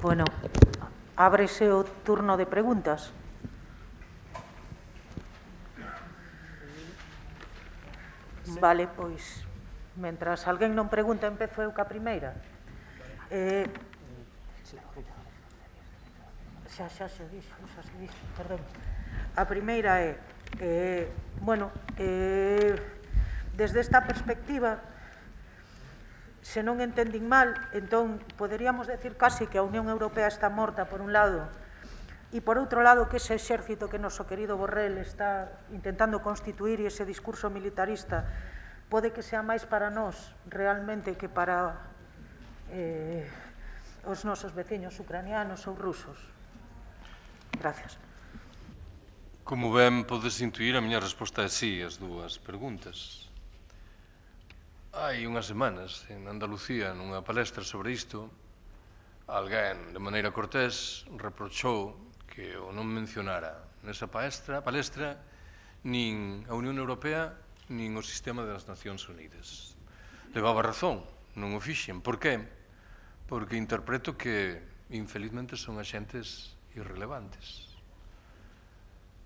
Bueno, ábrese o turno de preguntas. Vale, pois, mentras alguén non pregunta, empezo eu ca primeira. Eh, xa, xa xa, dixo, xa se dixo, perdón. A primeira é, eh, bueno, eh, desde esta perspectiva, se non entendín mal, entón poderíamos decir casi que a Unión Europea está morta por un lado e por outro lado que ese exército que noso querido Borrell está intentando constituir e ese discurso militarista pode que sea máis para nós realmente que para eh, os nosos veciños ucranianos ou rusos. Gracias. Como ben podes intuir, a miña resposta é sí, as dúas preguntas hai unhas semanas en Andalucía nunha palestra sobre isto alguén de maneira cortés reprochou que o non mencionara nesa palestra, palestra nin a Unión Europea nin o sistema das Nacións Unidas. Levaba razón, non o fixen. Por que? Porque interpreto que infelizmente son axentes irrelevantes.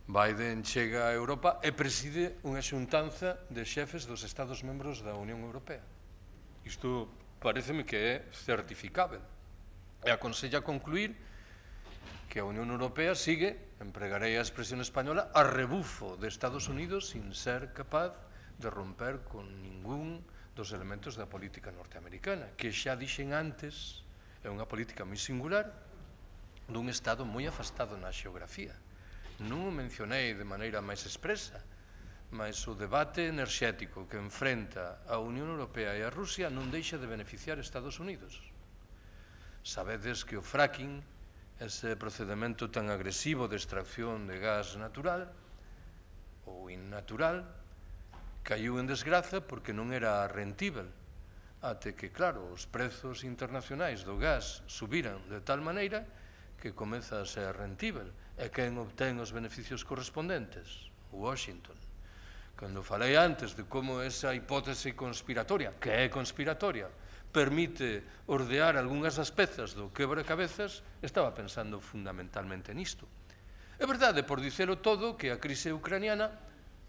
Biden chega a Europa e preside unha xuntanza de xefes dos Estados membros da Unión Europea. Isto pareceme que é certificável. E aconsella concluir que a Unión Europea sigue, empregarei a expresión española, a rebufo de Estados Unidos sin ser capaz de romper con ningún dos elementos da política norteamericana, que xa dixen antes é unha política moi singular dun Estado moi afastado na xeografía non o mencionei de maneira máis expresa, mas o debate enerxético que enfrenta a Unión Europea e a Rusia non deixa de beneficiar Estados Unidos. Sabedes que o fracking, ese procedimento tan agresivo de extracción de gas natural ou innatural, caiu en desgraza porque non era rentível, até que, claro, os prezos internacionais do gas subiran de tal maneira que comeza a ser rentível é quen obtén os beneficios correspondentes, Washington. Cando falei antes de como esa hipótese conspiratoria, que é conspiratoria, permite ordear algunhas das pezas do quebra-cabezas, estaba pensando fundamentalmente nisto. É verdade, por dicelo todo, que a crise ucraniana,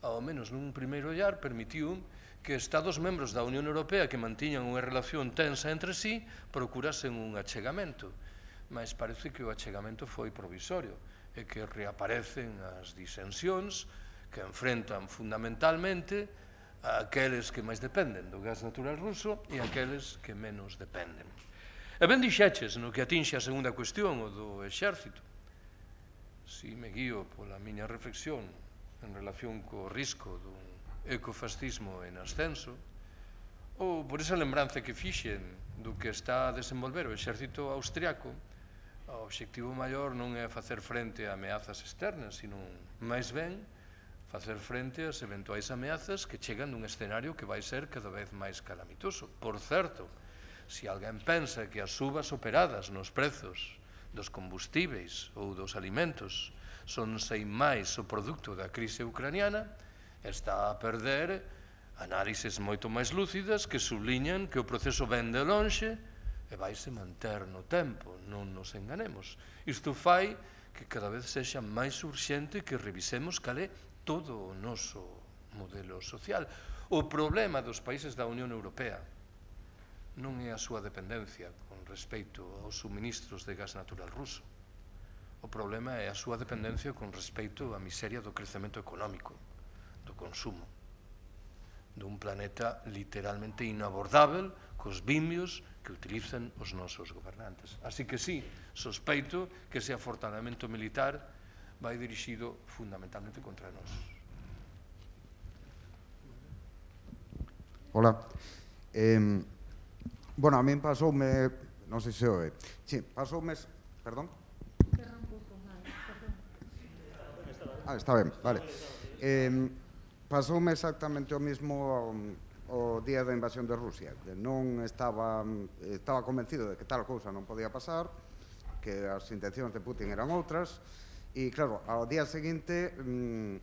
ao menos nun primeiro ollar, permitiu que estados membros da Unión Europea que mantiñan unha relación tensa entre sí procurasen un achegamento, mas parece que o achegamento foi provisorio e que reaparecen as disensións que enfrentan fundamentalmente a aqueles que máis dependen do gas natural ruso e aqueles que menos dependen. E ben dixeches no que atinxe a segunda cuestión, o do exército. Si me guío pola miña reflexión en relación co risco dun ecofascismo en ascenso, ou por esa lembranza que fixen do que está a desenvolver o exército austriaco, o obxectivo maior non é facer frente a ameazas externas, sino máis ben facer frente ás eventuais ameazas que chegan dun escenario que vai ser cada vez máis calamitoso. Por certo, se alguén pensa que as subas operadas nos prezos dos combustíveis ou dos alimentos son sei máis o produto da crise ucraniana, está a perder análises moito máis lúcidas que subliñan que o proceso vende lonxe e vaise manter no tempo, non nos enganemos. Isto fai que cada vez sexa máis urxente que revisemos cal é todo o noso modelo social. O problema dos países da Unión Europea non é a súa dependencia con respecto aos suministros de gas natural ruso. O problema é a súa dependencia con respecto á miseria do crecemento económico, do consumo, dun planeta literalmente inabordável cos vimios que utilizan os nosos gobernantes. Así que sí, sospeito que ese afortanamento militar vai dirixido fundamentalmente contra nós. Hola. Eh, bueno, a min pasoume, non sei se oe, sí, pasoume, perdón? Ah, está ben, vale. Eh, pasoume exactamente o mismo o día da invasión de Rusia, que non estaba, estaba convencido de que tal cousa non podía pasar, que as intencións de Putin eran outras, e claro, ao día seguinte mmm,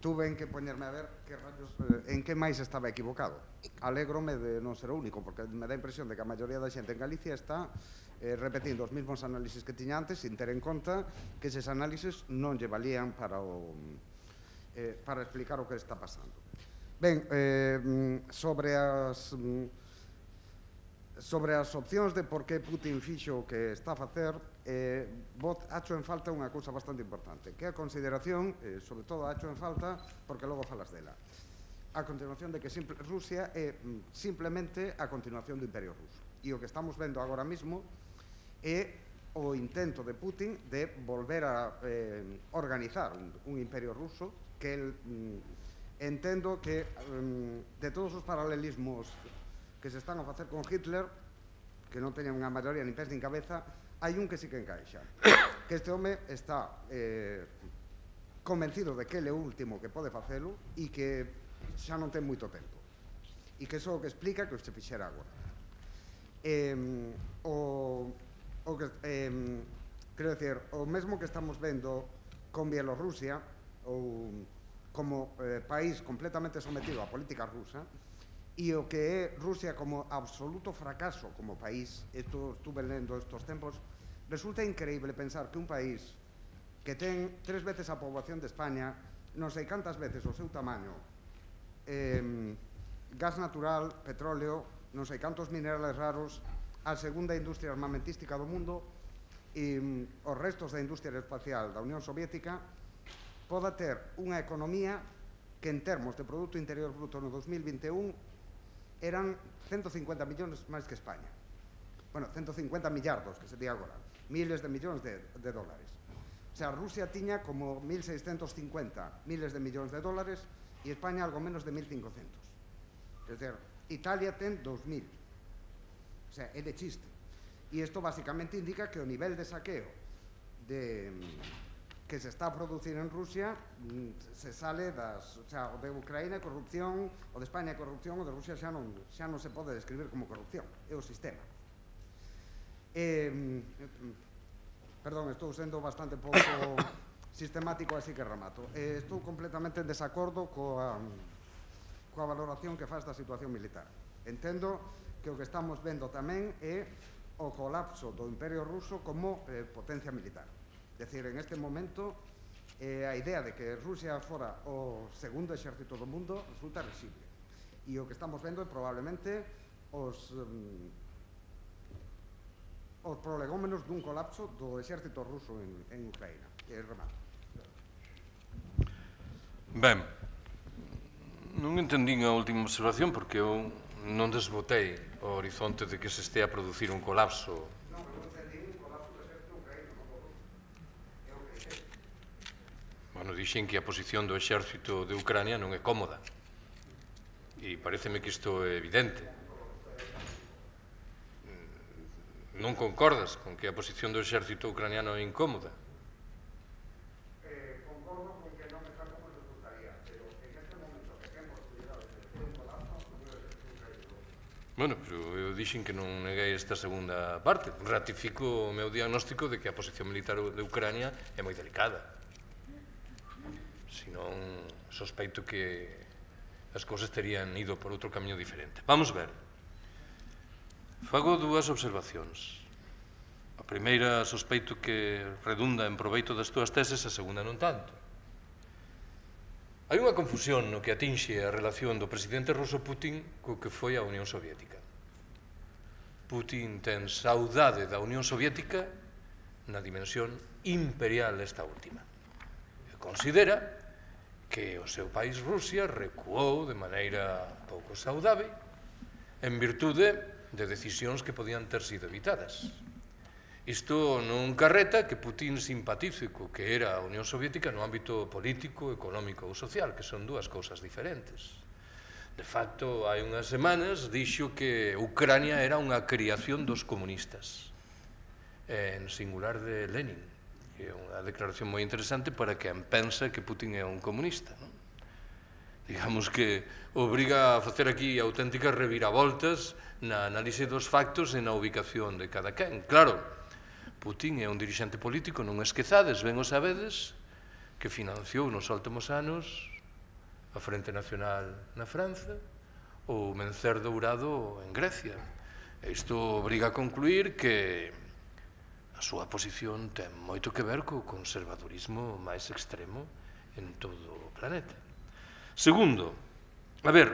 tuve que poñerme a ver que rayos, eh, en que máis estaba equivocado. Alégrome de non ser o único, porque me dá a impresión de que a maioría da xente en Galicia está eh, repetindo os mesmos análisis que tiña antes sin ter en conta que eses análises non lle valían para o, eh, para explicar o que está pasando. Ben, eh, mm, sobre as mm, sobre as opcións de por que Putin fixo o que está a facer, eh, bot, acho en falta unha cousa bastante importante, que é a consideración, eh, sobre todo acho en falta, porque logo falas dela, a continuación de que simple, Rusia é mm, simplemente a continuación do Imperio Ruso. E o que estamos vendo agora mesmo é o intento de Putin de volver a eh, organizar un, un Imperio Ruso que el... Mm, entendo que um, de todos os paralelismos que se están a facer con Hitler, que non teñen unha maioría ni pés nin cabeza, hai un que sí que encaixa. Que este home está eh, convencido de que ele é o último que pode facelo e que xa non ten moito tempo. E que iso o que explica que se fixera agora. Eh, o, o que, eh, quero decir, o mesmo que estamos vendo con Bielorrusia ou como eh, país completamente sometido á política rusa e o que é Rusia como absoluto fracaso como país, isto estuve lendo estos tempos, resulta increíble pensar que un país que ten tres veces a poboación de España, non sei cantas veces o seu tamaño, eh, gas natural, petróleo, non sei cantos minerales raros, a segunda industria armamentística do mundo e mm, os restos da industria espacial da Unión Soviética, poda ter unha economía que en termos de Produto Interior Bruto no 2021 eran 150 millóns máis que España. Bueno, 150 millardos, que se di agora, miles de millóns de, de dólares. O sea, Rusia tiña como 1.650 miles de millóns de dólares e España algo menos de 1.500. Es decir, Italia ten 2.000. O sea, é de chiste. E isto basicamente indica que o nivel de saqueo de, que se está a producir en Rusia mm, se sale das, o, sea, o de Ucraína é corrupción, o de España é corrupción, o de Rusia xa non, xa non se pode describir como corrupción, é o sistema. Eh, perdón, estou sendo bastante pouco sistemático, así que remato. Eh, estou completamente en desacordo coa, coa valoración que faz da situación militar. Entendo que o que estamos vendo tamén é o colapso do Imperio Ruso como eh, potencia militar. Decir, en este momento eh, a idea de que Rusia fora o segundo exército do mundo resulta risible. E o que estamos vendo é probablemente os um, os prolegómenos dun colapso do exército ruso en, en Ucraína. E remato. Ben, non entendín a última observación porque eu non desbotei o horizonte de que se estea a producir un colapso cando dixen que a posición do exército de Ucrania non é cómoda. E pareceme que isto é evidente. Non concordas con que a posición do exército ucraniano é incómoda? Bueno, pero eu dixen que non neguei esta segunda parte. Ratifico o meu diagnóstico de que a posición militar de Ucrania é moi delicada senón sospeito que as cousas terían ido por outro camiño diferente. Vamos ver. Fago dúas observacións. A primeira sospeito que redunda en proveito das túas teses, a segunda non tanto. Hai unha confusión no que atinxe a relación do presidente ruso Putin co que foi a Unión Soviética. Putin ten saudade da Unión Soviética na dimensión imperial esta última. E considera que o seu país Rusia recuou de maneira pouco saudável en virtude de decisións que podían ter sido evitadas. Isto non carreta que Putin simpatífico que era a Unión Soviética no ámbito político, económico ou social, que son dúas cousas diferentes. De facto, hai unhas semanas dixo que Ucrania era unha criación dos comunistas, en singular de Lenin é unha declaración moi interesante para quen pensa que Putin é un comunista. Non? Digamos que obriga a facer aquí auténticas reviravoltas na análise dos factos e na ubicación de cada quen. Claro, Putin é un dirixente político, non esquezades, ben o sabedes, que financiou nos últimos anos a Frente Nacional na Franza ou o Mencer Dourado en Grecia. Isto obriga a concluir que a súa posición ten moito que ver co conservadurismo máis extremo en todo o planeta. Segundo, a ver,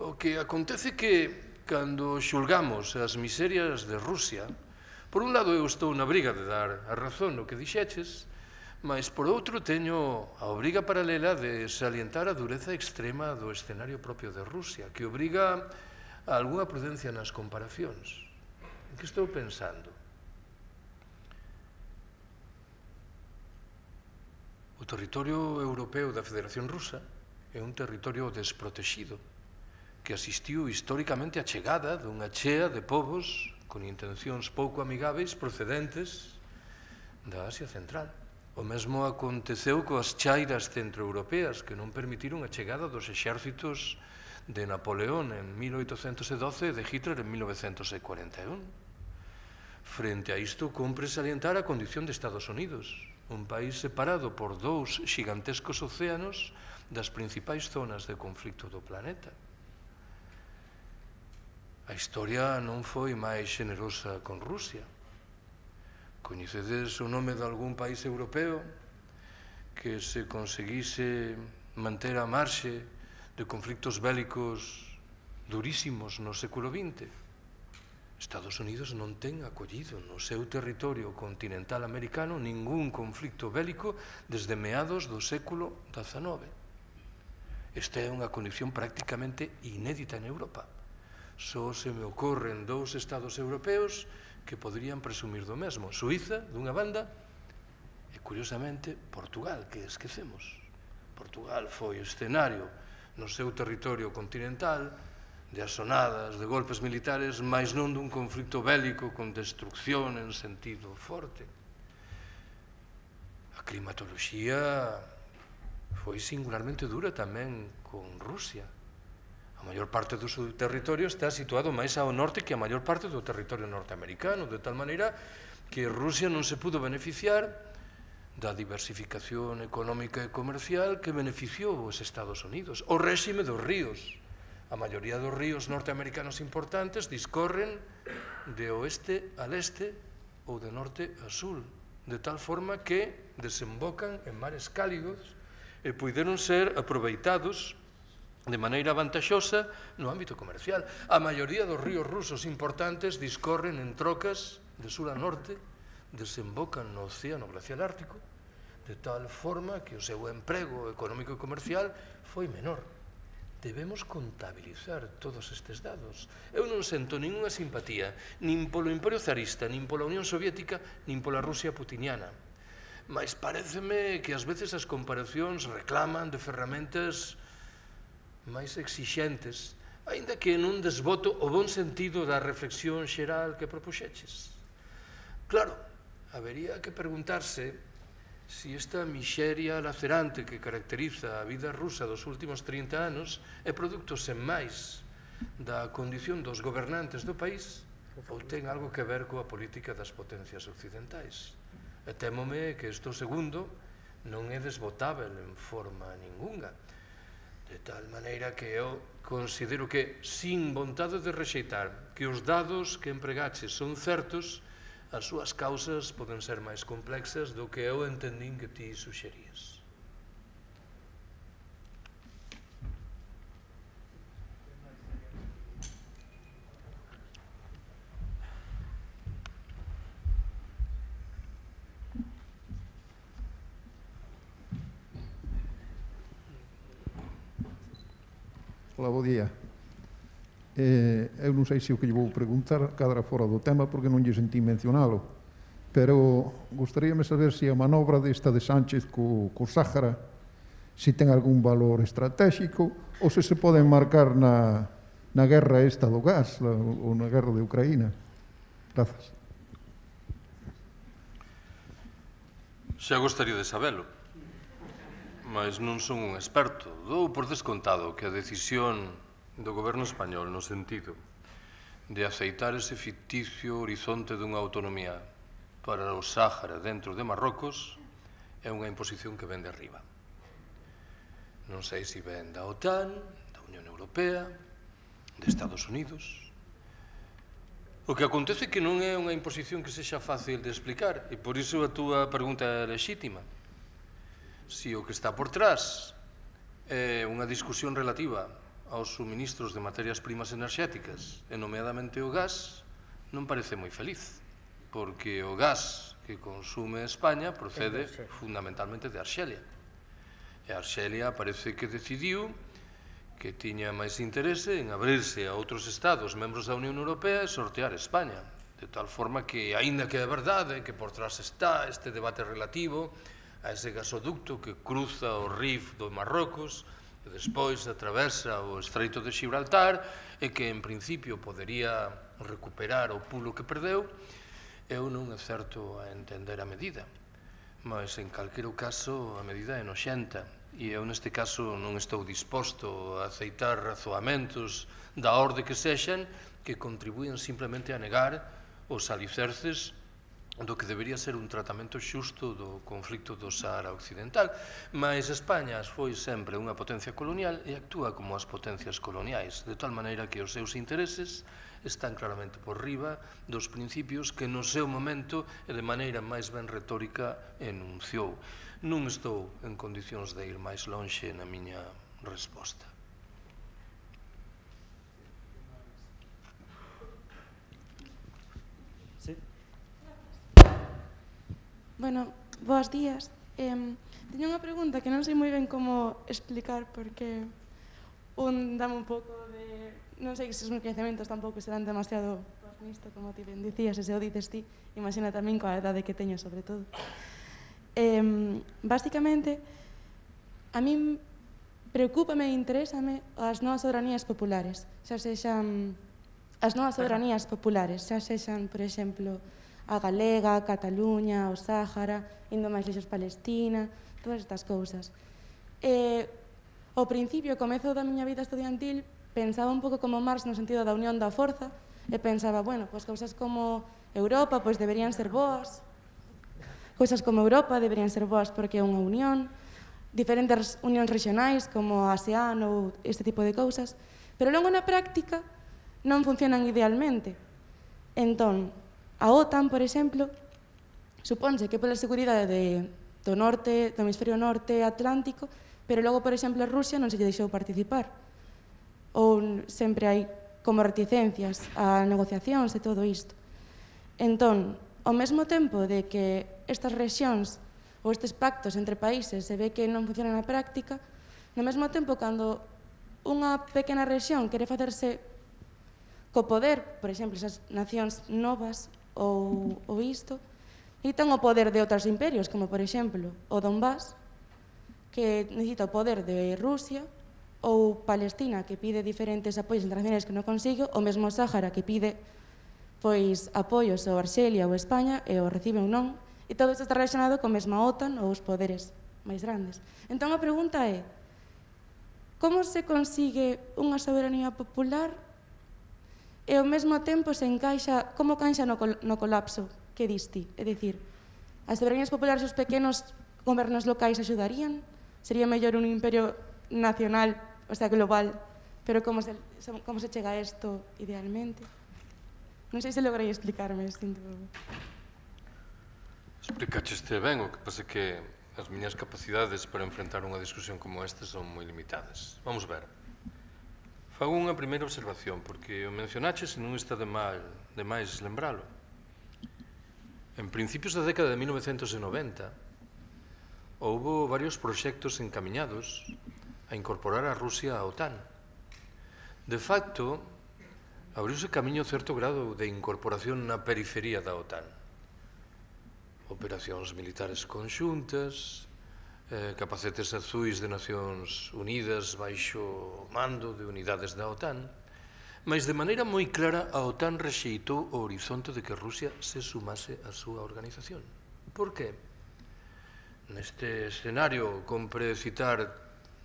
o que acontece que cando xulgamos as miserias de Rusia, por un lado eu estou na briga de dar a razón no que dixeches, mas por outro teño a obriga paralela de salientar a dureza extrema do escenario propio de Rusia, que obriga a algunha prudencia nas comparacións. En que estou pensando? O territorio europeo da Federación Rusa é un territorio desprotexido que asistiu históricamente á chegada dunha chea de povos con intencións pouco amigáveis procedentes da Asia Central. O mesmo aconteceu coas chairas centroeuropeas que non permitiron a chegada dos exércitos de Napoleón en 1812 e de Hitler en 1941. Frente a isto, cumpre salientar a condición de Estados Unidos, un país separado por dous xigantescos océanos das principais zonas de conflito do planeta. A historia non foi máis xenerosa con Rusia. Coñecedes o nome de algún país europeo que se conseguise manter a marxe de conflictos bélicos durísimos no século XX? Estados Unidos non ten acollido no seu territorio continental americano ningún conflicto bélico desde meados do século XIX. Esta é unha condición prácticamente inédita en Europa. Só se me ocorren dous estados europeos que poderían presumir do mesmo. Suiza, dunha banda, e, curiosamente, Portugal, que esquecemos. Portugal foi o escenario no seu territorio continental de asonadas, de golpes militares, máis non dun conflito bélico con destrucción en sentido forte. A climatoloxía foi singularmente dura tamén con Rusia. A maior parte do seu territorio está situado máis ao norte que a maior parte do territorio norteamericano, de tal maneira que Rusia non se pudo beneficiar da diversificación económica e comercial que beneficiou os Estados Unidos, o réxime dos ríos, A maioría dos ríos norteamericanos importantes discorren de oeste a leste ou de norte a sul, de tal forma que desembocan en mares cálidos e puideron ser aproveitados de maneira vantaxosa no ámbito comercial. A maioría dos ríos rusos importantes discorren en trocas de sul a norte, desembocan no océano glacial ártico, de tal forma que o seu emprego económico e comercial foi menor debemos contabilizar todos estes dados. Eu non sento ninguna simpatía nin polo Imperio Zarista, nin pola Unión Soviética, nin pola Rusia putiniana. Mas pareceme que ás veces as comparacións reclaman de ferramentas máis exixentes, aínda que non desvoto o bon sentido da reflexión xeral que propuxeches. Claro, habería que preguntarse si esta mixeria lacerante que caracteriza a vida rusa dos últimos 30 anos é produto sen máis da condición dos gobernantes do país ou ten algo que ver coa política das potencias occidentais. E temome que isto segundo non é desbotável en forma ningunha. De tal maneira que eu considero que, sin vontade de rexeitar que os dados que empregaxe son certos, as súas causas poden ser máis complexas do que eu entendín que ti suxerías. non sei se o que lle vou preguntar cadra fora do tema porque non lle sentí mencionalo, pero gostaríame saber se a manobra desta de Sánchez co, co Sáhara se ten algún valor estratégico ou se se pode marcar na, na guerra esta do gas ou na guerra de Ucraína. Grazas. Xa gostaría de sabelo, mas non son un experto. Dou por descontado que a decisión do goberno español no sentido de aceitar ese ficticio horizonte dunha autonomía para o Sáhara dentro de Marrocos é unha imposición que ven de arriba. Non sei se ven da OTAN, da Unión Europea, de Estados Unidos. O que acontece é que non é unha imposición que sexa fácil de explicar e por iso a túa pregunta é lexítima. Si o que está por trás é unha discusión relativa aos suministros de materias primas enerxéticas, e nomeadamente o gas, non parece moi feliz, porque o gas que consume España procede fundamentalmente de Arxelia. E Arxelia parece que decidiu que tiña máis interese en abrirse a outros estados membros da Unión Europea e sortear España, de tal forma que, aínda que é verdade que por trás está este debate relativo a ese gasoducto que cruza o Rif do Marrocos, e despois atravesa o estreito de Gibraltar e que en principio podería recuperar o pulo que perdeu, eu non acerto a entender a medida. Mas en calquero caso a medida é noxenta e eu neste caso non estou disposto a aceitar razoamentos da orde que sexan que contribúen simplemente a negar os alicerces do que debería ser un tratamento xusto do conflicto do Sahara Occidental, mas España foi sempre unha potencia colonial e actúa como as potencias coloniais, de tal maneira que os seus intereses están claramente por riba dos principios que no seu momento e de maneira máis ben retórica enunciou. Non estou en condicións de ir máis lonxe na miña resposta. Sí. Bueno, boas días. Eh, teño unha pregunta que non sei moi ben como explicar porque un dame un pouco de... Non sei se os meus coñecementos tampouco serán demasiado nisto, como ti ben dicías, e se o dices ti, imagina tamén coa edade que teño sobre todo. Eh, básicamente, a min preocúpame e interésame as novas soberanías populares, xa sexan as novas soberanías populares, xa sexan, por exemplo, a galega, Cataluña, o Sáhara, indo máis lexos Palestina, todas estas cousas. E, ao principio, comezo da miña vida estudiantil, pensaba un pouco como Marx no sentido da unión da forza, e pensaba, bueno, pois cousas como Europa pois deberían ser boas, cousas como Europa deberían ser boas porque é unha unión, diferentes unións regionais como a ASEAN ou este tipo de cousas, pero logo na práctica non funcionan idealmente. Entón, A OTAN, por exemplo, supónse que pola seguridade de, do norte, do hemisferio norte atlántico, pero logo, por exemplo, a Rusia non se lle deixou participar. Ou sempre hai como reticencias a negociacións e todo isto. Entón, ao mesmo tempo de que estas rexións ou estes pactos entre países se ve que non funcionan na práctica, no mesmo tempo, cando unha pequena rexión quere facerse co poder, por exemplo, esas nacións novas ou, ou isto, e ten o poder de outros imperios, como por exemplo o Donbass, que necesita o poder de Rusia, ou Palestina, que pide diferentes apoios internacionais que non consigue, ou mesmo Sáhara, que pide pois apoios ao Arxelia ou España e o reciben non, e todo isto está relacionado con mesma OTAN ou os poderes máis grandes. Entón a pregunta é, como se consigue unha soberanía popular e ao mesmo tempo se encaixa, como canxa no, col, no colapso que diste? É dicir, as soberanías populares os pequenos gobernos locais axudarían? Sería mellor un imperio nacional, o sea, global, pero como se, como se chega a isto idealmente? Non sei se logrei explicarme, sinto. Explicaste ben, o que pasa que as miñas capacidades para enfrentar unha discusión como esta son moi limitadas. Vamos ver. Fago unha primeira observación, porque o mencionaxe se non está de, mal, de máis lembralo. En principios da década de 1990, houbo varios proxectos encaminhados a incorporar a Rusia á OTAN. De facto, abriuse camiño certo grado de incorporación na periferia da OTAN. Operacións militares conxuntas, eh, capacetes azuis de Nacións Unidas baixo mando de unidades da OTAN, mas de maneira moi clara a OTAN rexeitou o horizonte de que Rusia se sumase á súa organización. Por que? Neste escenario compre citar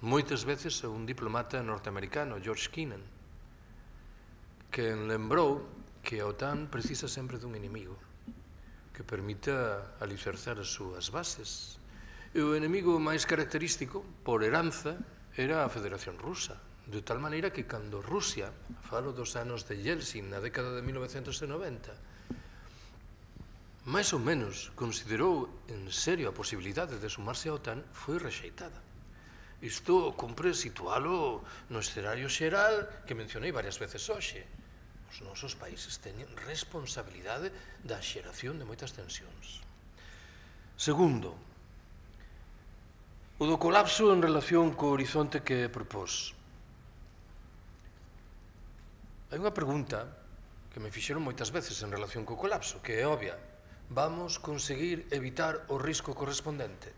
moitas veces a un diplomata norteamericano, George Kennan, que lembrou que a OTAN precisa sempre dun inimigo que permita alicerzar as súas bases, E o enemigo máis característico, por heranza, era a Federación Rusa. De tal maneira que cando Rusia, falo dos anos de Yeltsin na década de 1990, máis ou menos considerou en serio a posibilidade de sumarse á OTAN, foi rexeitada. Isto compre situálo no escenario xeral que mencionei varias veces hoxe. Os nosos países teñen responsabilidade da xeración de moitas tensións. Segundo, O do colapso en relación co horizonte que propós. Hai unha pregunta que me fixeron moitas veces en relación co colapso, que é obvia. Vamos conseguir evitar o risco correspondente?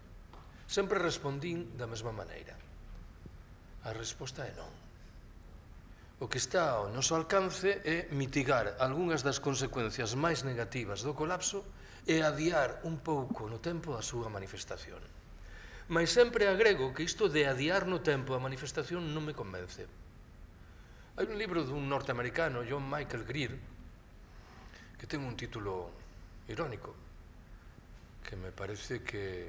Sempre respondín da mesma maneira. A resposta é non. O que está ao noso alcance é mitigar algunhas das consecuencias máis negativas do colapso e adiar un pouco no tempo a súa manifestación. Mas sempre agrego que isto de adiar no tempo a manifestación non me convence. Hai un libro dun norteamericano, John Michael Greer, que ten un título irónico, que me parece que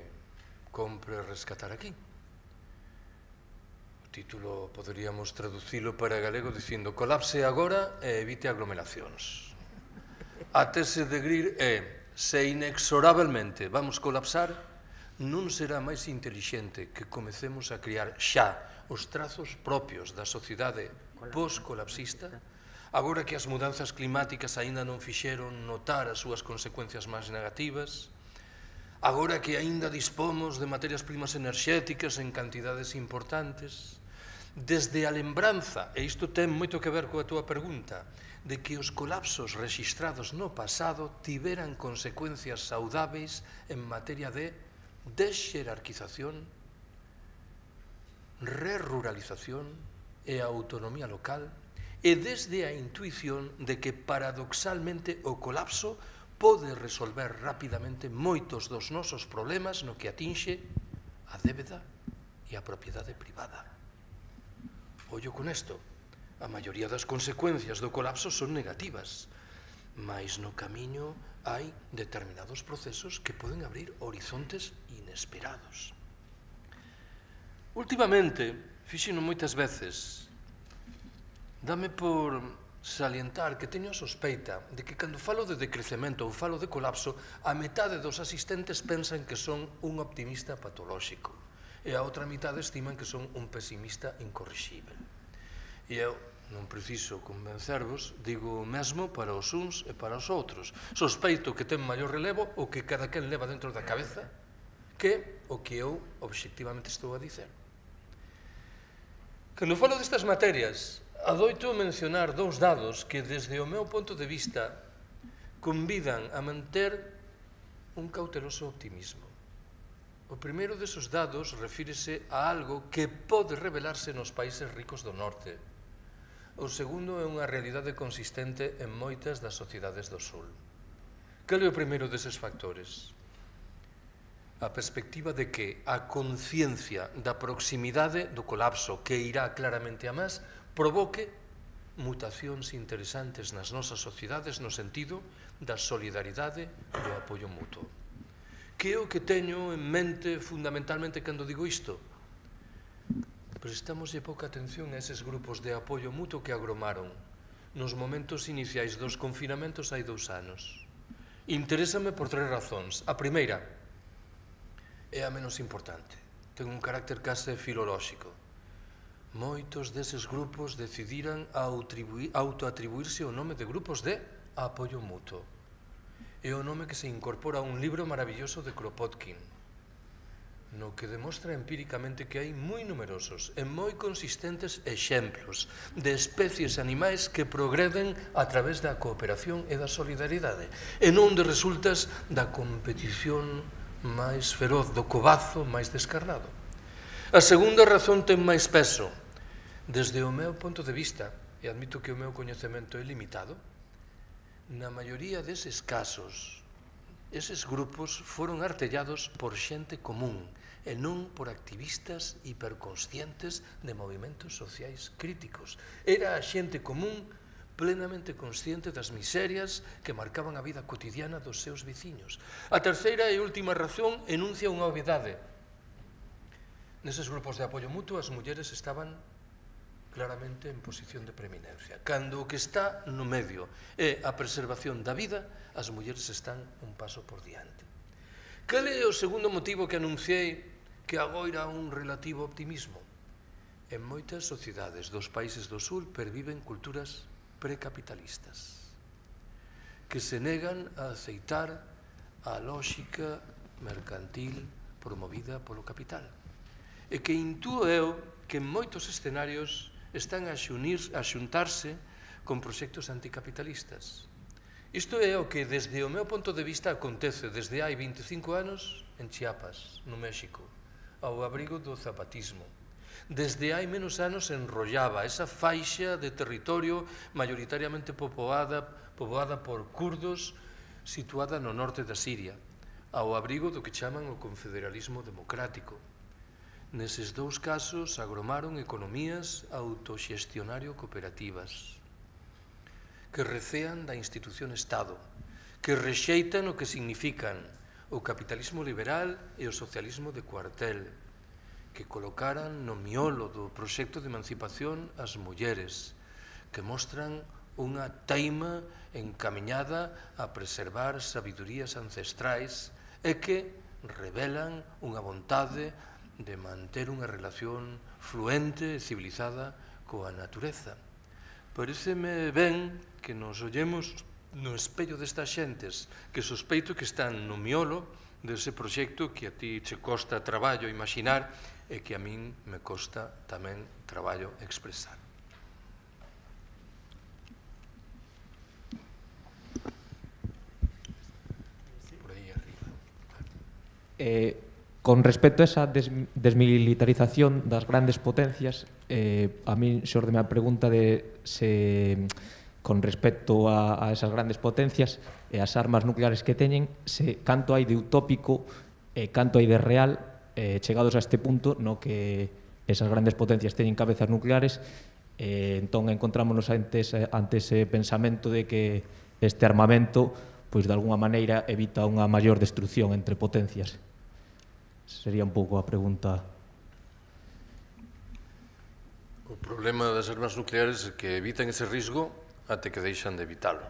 compre rescatar aquí. O título poderíamos traducilo para galego dicindo colapse agora e evite aglomeracións. A tese de Greer é se inexorablemente vamos colapsar, non será máis intelixente que comecemos a criar xa os trazos propios da sociedade poscolapsista, agora que as mudanzas climáticas aínda non fixeron notar as súas consecuencias máis negativas, agora que aínda dispomos de materias primas enerxéticas en cantidades importantes, desde a lembranza, e isto ten moito que ver coa túa pregunta, de que os colapsos registrados no pasado tiveran consecuencias saudáveis en materia de desxerarquización, reruralización e autonomía local e desde a intuición de que paradoxalmente o colapso pode resolver rapidamente moitos dos nosos problemas no que atinxe a débeda e a propiedade privada. Ollo con isto, a maioría das consecuencias do colapso son negativas, mas no camiño hai determinados procesos que poden abrir horizontes inesperados. Últimamente, fixino moitas veces, dame por salientar que teño a sospeita de que cando falo de decrecemento ou falo de colapso, a metade dos asistentes pensan que son un optimista patolóxico e a outra mitade estiman que son un pesimista incorrixível. E eu non preciso convencervos, digo o mesmo para os uns e para os outros. Sospeito que ten maior relevo o que cada quen leva dentro da cabeza que o que eu obxectivamente estou a dicer. Cando falo destas materias, adoito mencionar dous dados que desde o meu ponto de vista convidan a manter un cauteloso optimismo. O primeiro desos dados refírese a algo que pode revelarse nos países ricos do norte. O segundo é unha realidade consistente en moitas das sociedades do sul. Cal é o primeiro deses factores? a perspectiva de que a conciencia da proximidade do colapso que irá claramente a máis provoque mutacións interesantes nas nosas sociedades no sentido da solidaridade e do apoio mutuo. Que é o que teño en mente fundamentalmente cando digo isto? Prestamos pouca atención a eses grupos de apoio mutuo que agromaron nos momentos iniciais dos confinamentos hai dous anos. Interésame por tres razóns. A primeira, é a menos importante. Ten un carácter case filolóxico. Moitos deses grupos decidiran autoatribuirse o nome de grupos de apoio mutuo. É o nome que se incorpora a un libro maravilloso de Kropotkin, no que demostra empíricamente que hai moi numerosos e moi consistentes exemplos de especies animais que progreden a través da cooperación e da solidaridade, e non de resultas da competición máis feroz, do cobazo máis descarnado. A segunda razón ten máis peso. Desde o meu punto de vista, e admito que o meu coñecemento é limitado, na maioría deses casos, eses grupos foron artellados por xente común e non por activistas hiperconscientes de movimentos sociais críticos. Era a xente común plenamente consciente das miserias que marcaban a vida cotidiana dos seus veciños. A terceira e última razón enuncia unha obviedade. Neses grupos de apoio mutuo as mulleres estaban claramente en posición de preeminencia. Cando o que está no medio é a preservación da vida, as mulleres están un paso por diante. Cal é o segundo motivo que anunciei que agoira un relativo optimismo? En moitas sociedades dos países do sul perviven culturas precapitalistas que se negan a aceitar a lógica mercantil promovida polo capital e que intuo eu que en moitos escenarios están a, xunir, a xuntarse con proxectos anticapitalistas. Isto é o que desde o meu punto de vista acontece desde hai 25 anos en Chiapas, no México, ao abrigo do zapatismo desde hai menos anos enrollaba esa faixa de territorio mayoritariamente poboada, poboada por curdos situada no norte da Siria, ao abrigo do que chaman o confederalismo democrático. Neses dous casos agromaron economías autoxestionario cooperativas que recean da institución Estado, que rexeitan o que significan o capitalismo liberal e o socialismo de cuartel, que colocaran no miolo do proxecto de emancipación as mulleres, que mostran unha teima encamiñada a preservar sabidurías ancestrais e que revelan unha vontade de manter unha relación fluente e civilizada coa natureza. Pareceme ben que nos ollemos no espello destas xentes, que sospeito que están no miolo dese proxecto que a ti che costa traballo imaginar e que a min me costa tamén traballo expresar. Por aí arriba. Eh, con respecto a esa des desmilitarización das grandes potencias, eh, a min se ordena a pregunta de se con respecto a, a esas grandes potencias e as armas nucleares que teñen, se canto hai de utópico e canto hai de real eh, chegados a este punto no que esas grandes potencias teñen cabezas nucleares, eh, entón encontrámonos ante ese, ante ese pensamento de que este armamento pois de algunha maneira evita unha maior destrucción entre potencias. Sería un pouco a pregunta. O problema das armas nucleares é que evitan ese risgo até que deixan de evitalo.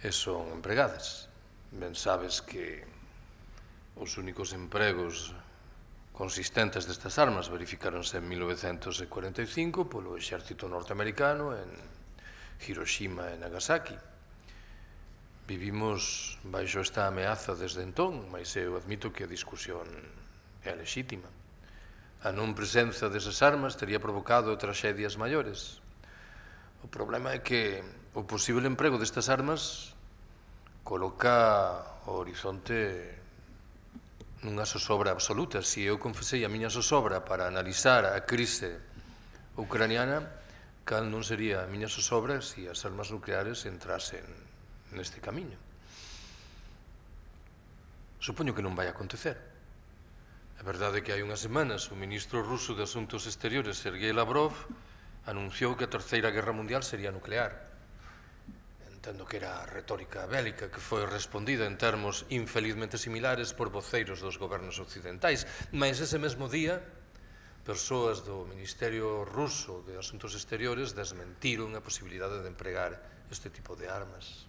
E son empregadas. Ben sabes que Os únicos empregos consistentes destas armas verificáronse en 1945 polo exército norteamericano en Hiroshima e Nagasaki. Vivimos baixo esta ameaza desde entón, mas eu admito que a discusión é lexítima. A non presenza desas armas teria provocado traxedias maiores. O problema é que o posible emprego destas armas coloca o horizonte nunha sosobra absoluta. Se eu confesei a miña sosobra para analizar a crise ucraniana, cal non sería a miña sosobra se as armas nucleares entrasen neste camiño. Supoño que non vai acontecer. A verdade é que hai unhas semanas o ministro ruso de Asuntos Exteriores, Sergei Lavrov, anunciou que a Terceira Guerra Mundial sería nuclear entendo que era retórica bélica que foi respondida en termos infelizmente similares por voceiros dos gobernos occidentais, mas ese mesmo día persoas do Ministerio Ruso de Asuntos Exteriores desmentiron a posibilidade de empregar este tipo de armas.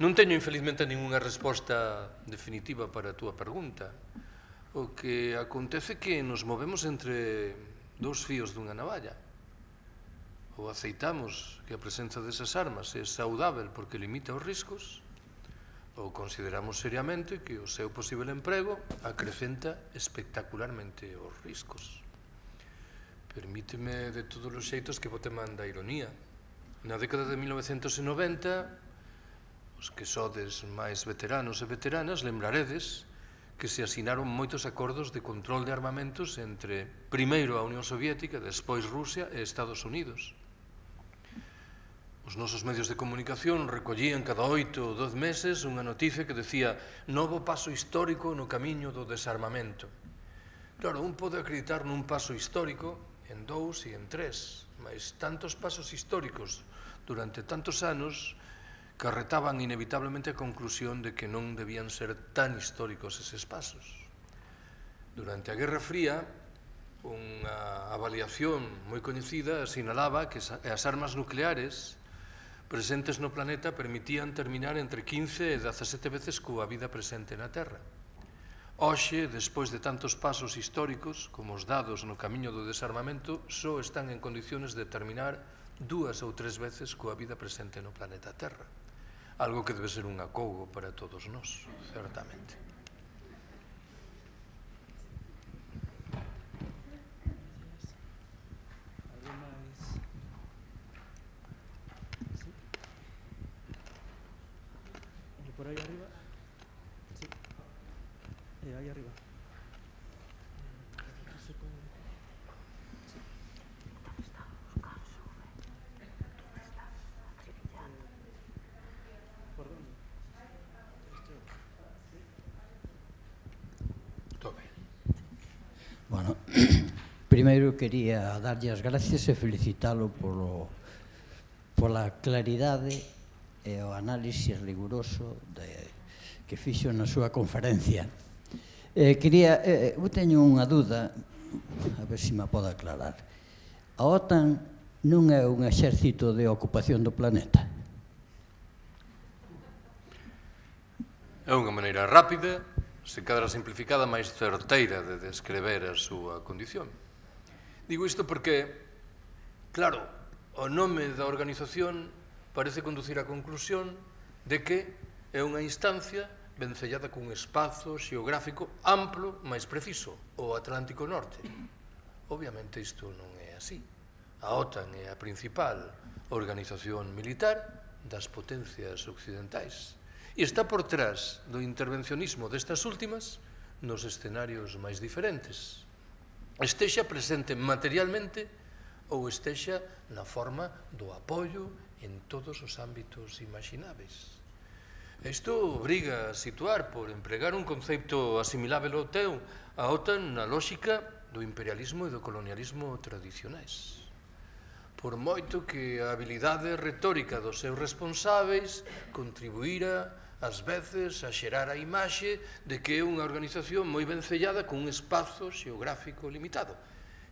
Non teño infelizmente ninguna resposta definitiva para a túa pregunta. O que acontece que nos movemos entre dous fíos dunha navalla ou aceitamos que a presenza desas armas é saudável porque limita os riscos, ou consideramos seriamente que o seu posible emprego acrecenta espectacularmente os riscos. Permíteme de todos os xeitos que bote man da ironía. Na década de 1990, os que sodes máis veteranos e veteranas lembraredes que se asinaron moitos acordos de control de armamentos entre primeiro a Unión Soviética, despois Rusia e Estados Unidos. Os nosos medios de comunicación recollían cada oito ou doz meses unha noticia que decía novo paso histórico no camiño do desarmamento. Claro, un pode acreditar nun paso histórico en dous e en tres, mas tantos pasos históricos durante tantos anos carretaban inevitablemente a conclusión de que non debían ser tan históricos eses pasos. Durante a Guerra Fría, unha avaliación moi coñecida sinalaba que as armas nucleares presentes no planeta permitían terminar entre 15 e 17 veces coa vida presente na Terra. Hoxe, despois de tantos pasos históricos, como os dados no camiño do desarmamento, só están en condiciones de terminar dúas ou tres veces coa vida presente no planeta Terra. Algo que debe ser un acogo para todos nós, certamente. por ahí arriba. Sí. Eh, ahí arriba. Bueno, primeiro quería darlle as gracias e felicitalo polo, pola claridade e o análisis riguroso de, que fixo na súa conferencia. Eh, quería, eh, eh eu teño unha duda, a ver se me podo aclarar. A OTAN non é un exército de ocupación do planeta. É unha maneira rápida, se cadra simplificada, máis certeira de descrever a súa condición. Digo isto porque, claro, o nome da organización parece conducir á conclusión de que é unha instancia vencellada cun espazo xeográfico amplo máis preciso, o Atlántico Norte. Obviamente isto non é así. A OTAN é a principal organización militar das potencias occidentais e está por trás do intervencionismo destas últimas nos escenarios máis diferentes. Estexa presente materialmente ou estexa na forma do apoio en todos os ámbitos imagináveis. Isto obriga a situar por empregar un concepto asimilável ao teu a OTAN na lógica do imperialismo e do colonialismo tradicionais. Por moito que a habilidade retórica dos seus responsáveis contribuíra ás veces a xerar a imaxe de que é unha organización moi vencellada cun espazo xeográfico limitado,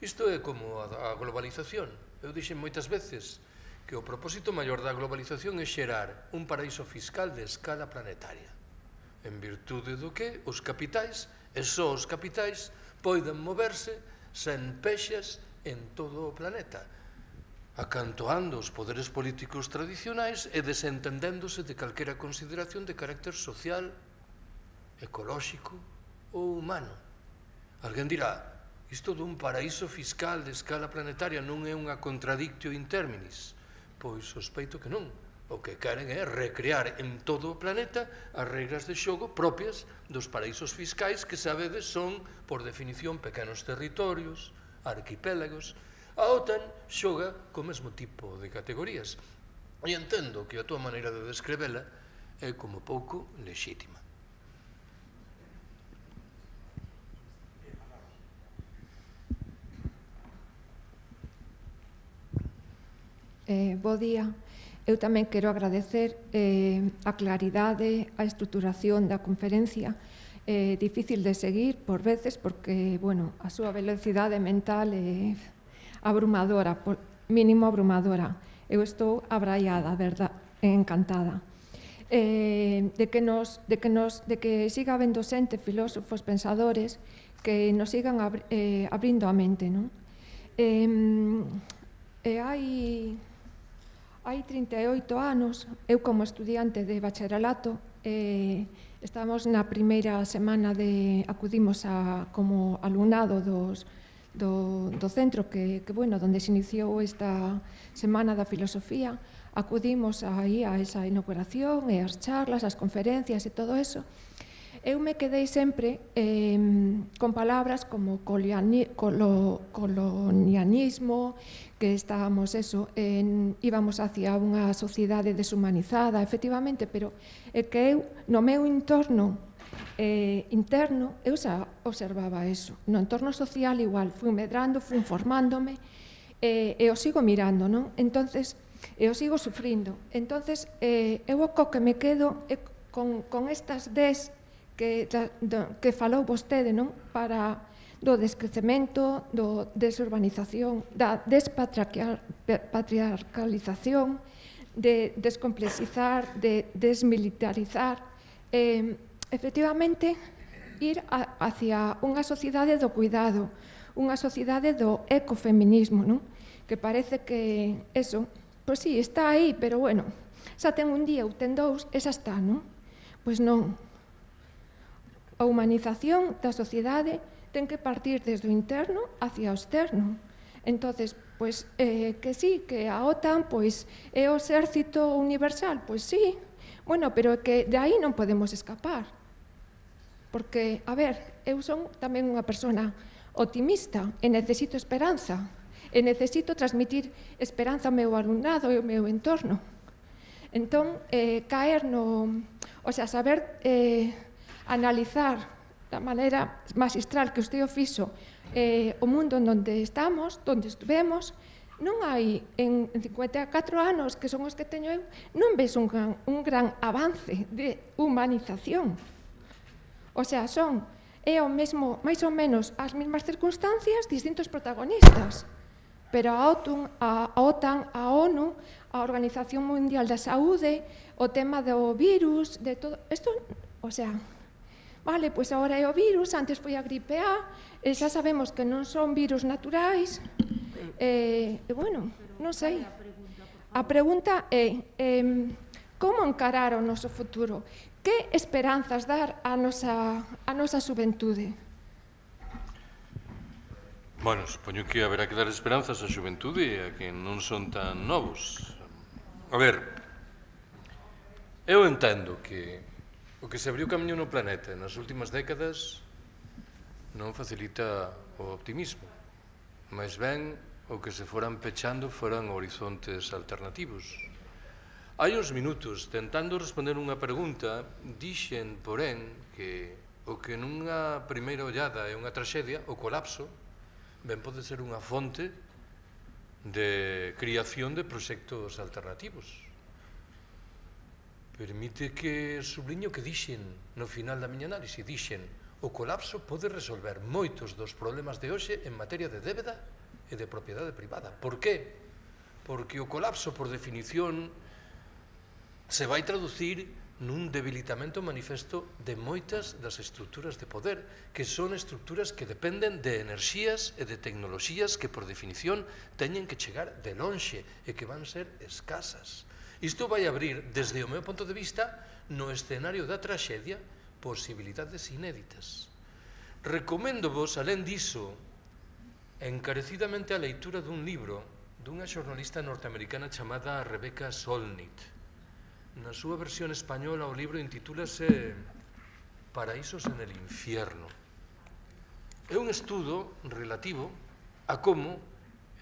Isto é como a, globalización. Eu dixen moitas veces que o propósito maior da globalización é xerar un paraíso fiscal de escala planetaria, en virtude do que os capitais, e só os capitais, poidan moverse sen pexas en todo o planeta, acantoando os poderes políticos tradicionais e desentendéndose de calquera consideración de carácter social, ecolóxico ou humano. Alguén dirá, Isto dun paraíso fiscal de escala planetaria non é unha contradictio in terminis? Pois sospeito que non. O que queren é recrear en todo o planeta as regras de xogo propias dos paraísos fiscais que sabedes son, por definición, pequenos territorios, arquipélagos. A OTAN xoga co mesmo tipo de categorías. E entendo que a túa maneira de descrevela é como pouco lexítima. Eh, bo día. Eu tamén quero agradecer eh, a claridade, a estruturación da conferencia. Eh, difícil de seguir por veces porque, bueno, a súa velocidade mental é eh, abrumadora, por, mínimo abrumadora. Eu estou abraiada, verdad, encantada. Eh, de que nos de que nos de que siga habendo xente, filósofos, pensadores que nos sigan abri, eh, abrindo a mente, non? Eh, mm, e hai Hai 38 anos, eu como estudiante de bacharelato, eh, estamos na primeira semana de acudimos a como alumnado dos do, do centro que, que bueno, donde se iniciou esta semana da filosofía, acudimos aí a esa inauguración e as charlas, as conferencias e todo eso. Eu me quedei sempre eh, con palabras como colonialismo, que estábamos eso, en, íbamos hacia unha sociedade deshumanizada, efectivamente, pero é que eu, no meu entorno eh, interno, eu xa observaba eso. No entorno social igual, fui medrando, fui formándome, eh, e o sigo mirando, non? Entonces, e o sigo sufrindo. Entonces, eh, eu o co que me quedo é con, con estas des que, que falou vostede, non? Para do descrecemento, do desurbanización, da despatriarcalización, de descomplexizar, de desmilitarizar, eh, efectivamente ir a, hacia unha sociedade do cuidado, unha sociedade do ecofeminismo, non? que parece que eso, pois sí, está aí, pero bueno, xa ten un día ou ten dous, esa está, non? Pois non. A humanización da sociedade ten que partir desde o interno hacia o externo. Entonces, pois eh, que sí, que a OTAN pois é o exército universal, pois sí. Bueno, pero que de aí non podemos escapar. Porque, a ver, eu son tamén unha persona optimista e necesito esperanza. E necesito transmitir esperanza ao meu alumnado e ao meu entorno. Entón, eh, caer no... O sea, saber eh, analizar da maneira magistral que o fixo eh, o mundo onde estamos, onde estuvemos, non hai en 54 anos que son os que teño eu, non ves un gran, un gran avance de humanización. O sea, son é o mesmo, máis ou menos as mesmas circunstancias, distintos protagonistas. Pero a OTAN, a, OTAN, a ONU, a Organización Mundial da Saúde, o tema do virus, de todo, isto, o sea, Vale, pois agora é o virus, antes foi a gripe A, e xa sabemos que non son virus naturais, e, e bueno, non sei. A pregunta é, eh, como encarar o noso futuro? Que esperanzas dar a nosa, a nosa xuventude? Bueno, supoño que haberá que dar esperanzas á xuventude e a que non son tan novos. A ver, eu entendo que O que se abriu camiño no planeta nas últimas décadas non facilita o optimismo, mas ben o que se foran pechando foran horizontes alternativos. Hai uns minutos, tentando responder unha pregunta, dixen, porén, que o que nunha primeira ollada é unha traxedia, o colapso, ben pode ser unha fonte de criación de proxectos alternativos. Permite que subliño que dixen no final da miña análise, dixen o colapso pode resolver moitos dos problemas de hoxe en materia de débeda e de propiedade privada. Por qué? Porque o colapso, por definición, se vai traducir nun debilitamento manifesto de moitas das estruturas de poder, que son estruturas que dependen de enerxías e de tecnoloxías que, por definición, teñen que chegar de lonxe e que van ser escasas. Isto vai abrir, desde o meu punto de vista, no escenario da traxedia, posibilidades inéditas. Recomendo vos, alén diso, encarecidamente a leitura dun libro dunha xornalista norteamericana chamada Rebecca Solnit. Na súa versión española o libro intitúlase Paraísos en el infierno. É un estudo relativo a como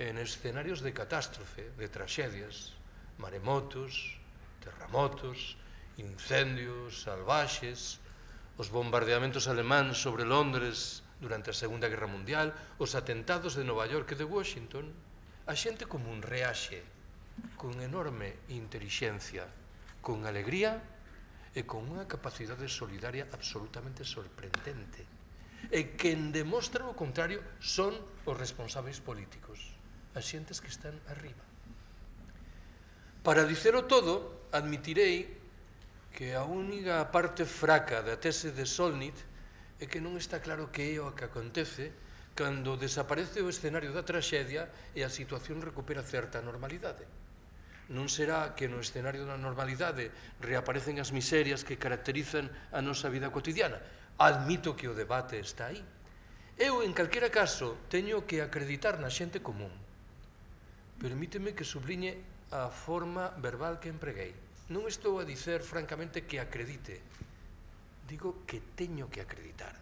en escenarios de catástrofe, de traxedias, maremotos, terramotos, incendios salvaxes, os bombardeamentos alemáns sobre Londres durante a Segunda Guerra Mundial, os atentados de Nova York e de Washington, a xente común reaxe con enorme inteligencia, con alegría e con unha capacidade solidaria absolutamente sorprendente. E quen demostra o contrario son os responsáveis políticos, as xentes que están arriba. Para dicero todo, admitirei que a única parte fraca da tese de Solnit é que non está claro que é o que acontece cando desaparece o escenario da traxedia e a situación recupera certa normalidade. Non será que no escenario da normalidade reaparecen as miserias que caracterizan a nosa vida cotidiana. Admito que o debate está aí. Eu, en calquera caso, teño que acreditar na xente común. Permíteme que subliñe a forma verbal que empreguei. Non estou a dicer francamente que acredite, digo que teño que acreditar,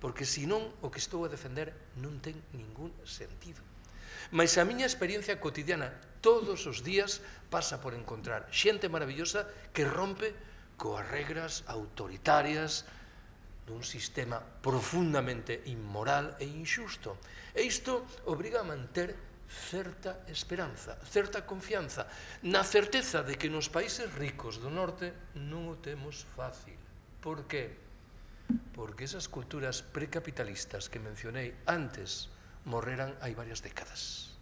porque senón o que estou a defender non ten ningún sentido. Mas a miña experiencia cotidiana todos os días pasa por encontrar xente maravillosa que rompe coas regras autoritarias dun sistema profundamente inmoral e injusto. E isto obriga a manter certa esperanza, certa confianza, na certeza de que nos países ricos do norte non o temos fácil. Por que? Porque esas culturas precapitalistas que mencionei antes morreran hai varias décadas.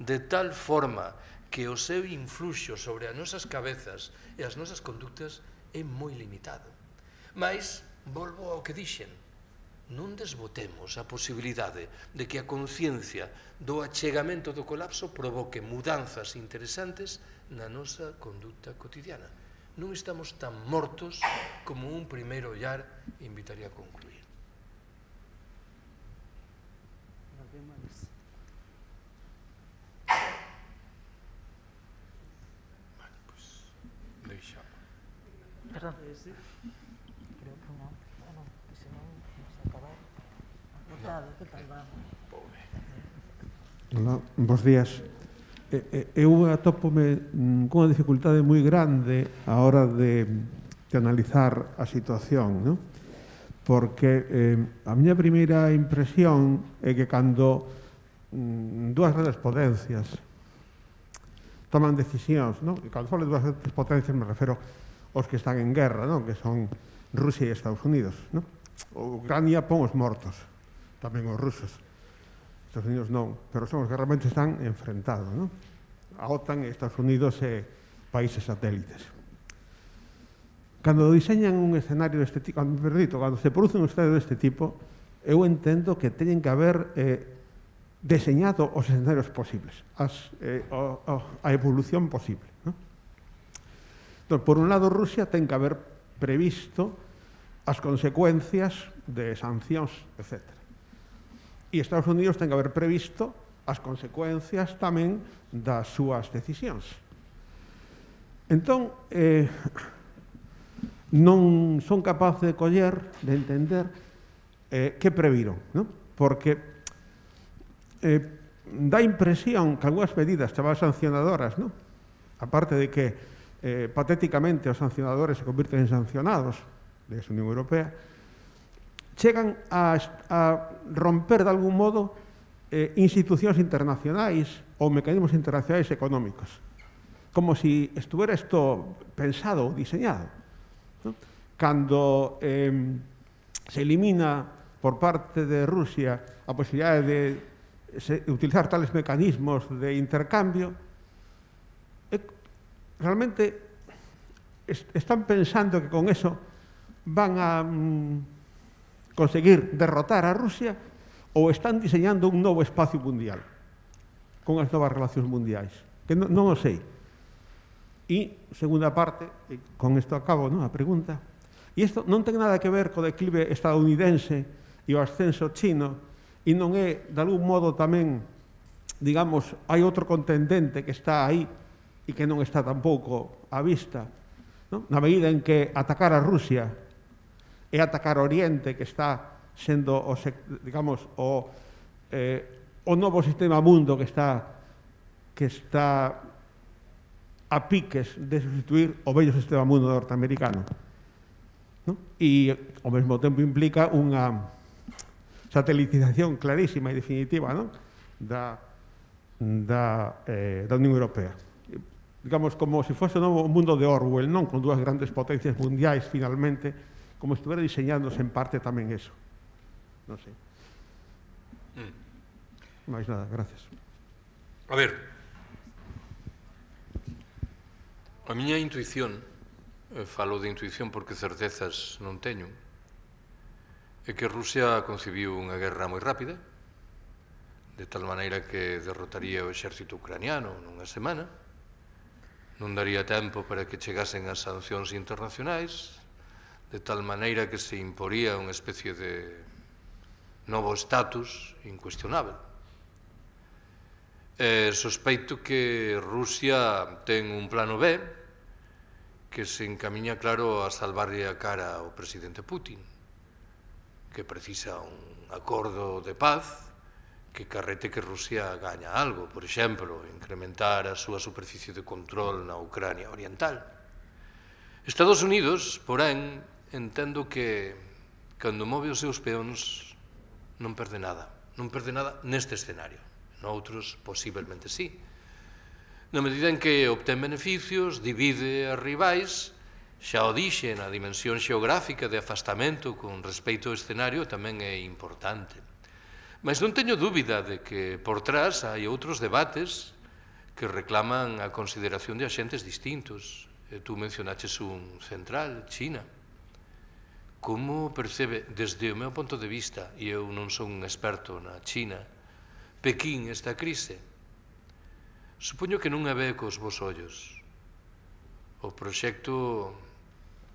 De tal forma que o seu influxo sobre as nosas cabezas e as nosas conductas é moi limitado. Mais, volvo ao que dixen, non desbotemos a posibilidade de que a conciencia do achegamento do colapso provoque mudanzas interesantes na nosa conducta cotidiana. Non estamos tan mortos como un primeiro ollar invitaría a concluir. Vale, pues, deixamos. Perdón. Deputado, que tal vamos? Hola, bons días. Eu atópome cunha dificultade moi grande a hora de, de analizar a situación, non? porque eh, a miña primeira impresión é que cando mm, dúas grandes potencias toman decisións, non? e cando falo de dúas grandes potencias me refero aos que están en guerra, non? que son Rusia e Estados Unidos. Non? Ucrania pon os mortos, tamén os rusos. Estados Unidos non, pero son os que realmente están enfrentados, non? A OTAN e Estados Unidos e países satélites. Cando diseñan un escenario deste tipo, cando, perdito, cando se produce un escenario deste tipo, eu entendo que teñen que haber eh, deseñado os escenarios posibles, as, eh, o, o, a evolución posible. ¿no? Entón, por un lado, Rusia ten que haber previsto as consecuencias de sancións, etcétera e Estados Unidos ten que haber previsto as consecuencias tamén das súas decisións. Entón, eh, non son capaz de coller, de entender eh, que previron, non? porque eh, dá impresión que algunhas medidas chamadas sancionadoras, non? aparte de que eh, patéticamente os sancionadores se convirten en sancionados de Unión Europea, chegan a, a romper de algún modo eh, institucións internacionais ou mecanismos internacionais económicos como se si estuvera isto pensado ou diseñado ¿no? cando eh, se elimina por parte de Rusia a posibilidad de se, utilizar tales mecanismos de intercambio eh, realmente est están pensando que con eso van a mm, conseguir derrotar a Rusia ou están diseñando un novo espacio mundial con as novas relacións mundiais, que non, non o sei. E, segunda parte, con isto acabo non, a pregunta, e isto non ten nada que ver co declive estadounidense e o ascenso chino, e non é, de algún modo, tamén, digamos, hai outro contendente que está aí e que non está tampouco á vista, non? na medida en que atacar a Rusia e atacar Oriente, que está sendo o, digamos, o, eh, o novo sistema mundo que está que está a piques de sustituir o bello sistema mundo norteamericano. ¿no? E ao mesmo tempo implica unha satelitización clarísima e definitiva ¿no? da, da, eh, da Unión Europea. Digamos, como se fose o novo mundo de Orwell, non con dúas grandes potencias mundiais finalmente, como estuvera diseñándose en parte tamén eso. Non sei. Mm. Mais nada, gracias. A ver, a miña intuición, eh, falo de intuición porque certezas non teño, é que Rusia concibiu unha guerra moi rápida, de tal maneira que derrotaría o exército ucraniano nunha semana, non daría tempo para que chegasen as sancións internacionais, de tal maneira que se imporía unha especie de novo status incuestionável. Eh, sospeito que Rusia ten un plano B que se encamiña, claro, a salvarlle a cara ao presidente Putin, que precisa un acordo de paz que carrete que Rusia gaña algo, por exemplo, incrementar a súa superficie de control na Ucrania oriental. Estados Unidos, porén, entendo que cando move os seus peóns non perde nada. Non perde nada neste escenario. Noutros, posiblemente sí. Na medida en que obtén beneficios, divide a rivais, xa o dixe na dimensión xeográfica de afastamento con respeito ao escenario tamén é importante. Mas non teño dúbida de que por trás hai outros debates que reclaman a consideración de axentes distintos. E tú mencionaches un central, China. Como percebe, desde o meu ponto de vista, e eu non son un experto na China, Pequín esta crise? Supoño que non a ve cos vos ollos. O proxecto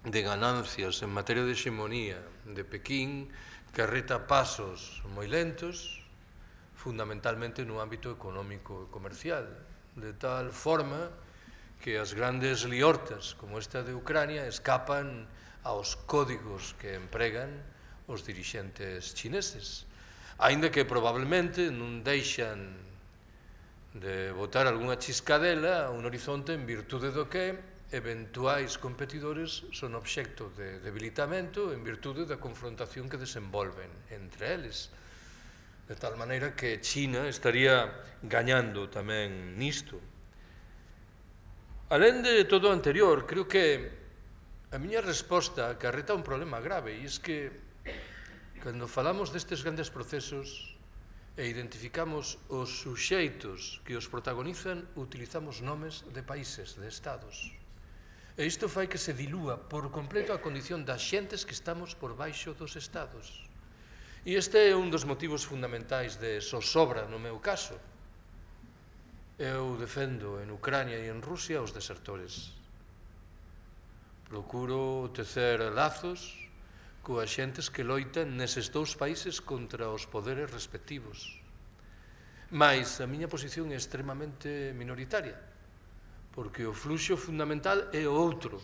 de ganancias en materia de hexemonía de Pequín carreta pasos moi lentos, fundamentalmente no ámbito económico e comercial, de tal forma que as grandes liortas como esta de Ucrania escapan aos códigos que empregan os dirixentes chineses. Ainda que probablemente non deixan de botar algunha chiscadela a un horizonte en virtude do que eventuais competidores son obxecto de debilitamento en virtude da confrontación que desenvolven entre eles. De tal maneira que China estaría gañando tamén nisto. Alén de todo o anterior, creo que A miña resposta carreta un problema grave, e é que, cando falamos destes grandes procesos e identificamos os suxeitos que os protagonizan, utilizamos nomes de países, de estados. E isto fai que se dilúa por completo a condición das xentes que estamos por baixo dos estados. E este é un dos motivos fundamentais de sosobra no meu caso. Eu defendo en Ucrania e en Rusia os desertores Procuro tecer lazos coas xentes que loitan neses dous países contra os poderes respectivos. Mais a miña posición é extremamente minoritaria, porque o fluxo fundamental é o outro,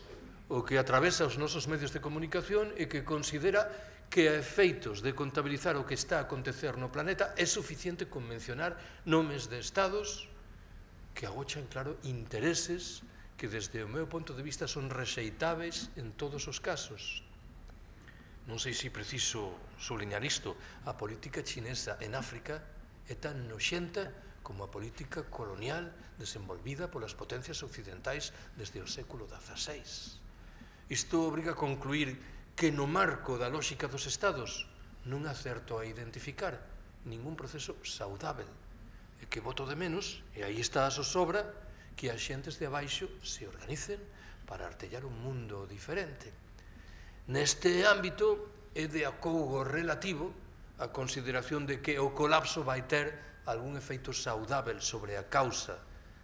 o que atravesa os nosos medios de comunicación e que considera que a efeitos de contabilizar o que está a acontecer no planeta é suficiente con mencionar nomes de estados que agochan, claro, intereses que desde o meu punto de vista son rexeitáveis en todos os casos. Non sei se preciso subliñar isto, a política chinesa en África é tan noxenta como a política colonial desenvolvida polas potencias occidentais desde o século XVI. Isto obriga a concluir que no marco da lógica dos estados non acerto a identificar ningún proceso saudável e que voto de menos, e aí está a sosobra, que as xentes de abaixo se organicen para artellar un mundo diferente. Neste ámbito é de acougo relativo a consideración de que o colapso vai ter algún efeito saudável sobre a causa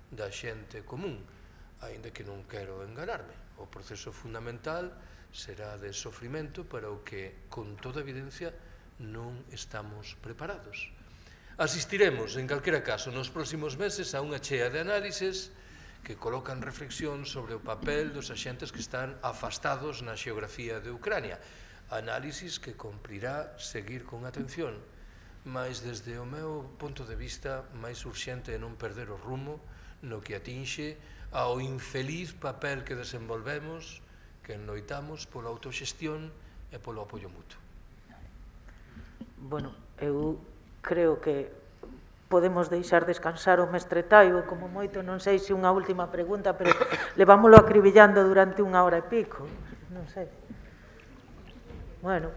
da xente común, aínda que non quero enganarme. O proceso fundamental será de sofrimento para o que, con toda evidencia, non estamos preparados. Asistiremos, en calquera caso, nos próximos meses a unha chea de análises que colocan reflexión sobre o papel dos axentes que están afastados na xeografía de Ucrania. Análisis que cumprirá seguir con atención, mas desde o meu punto de vista máis urxente é non perder o rumo no que atinxe ao infeliz papel que desenvolvemos, que ennoitamos pola autoxestión e polo apoio mutuo. Bueno, eu creo que podemos deixar descansar o mestre Taio, como moito, non sei se unha última pregunta, pero levámoslo acribillando durante unha hora e pico, non sei. Bueno,